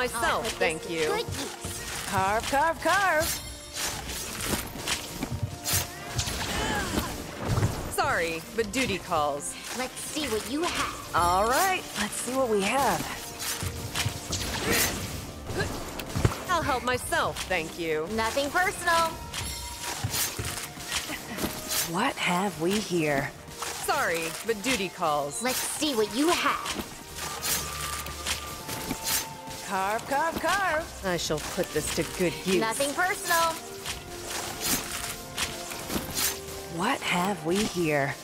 myself, thank you. Carve, carve, carve. Sorry, but duty calls. Let's see what you have. All right, let's see what we have. I'll help myself, thank you. Nothing personal. What have we here? Sorry, but duty calls. Let's see what you have. Carve, carve, carve. I shall put this to good use. Nothing personal. What have we here?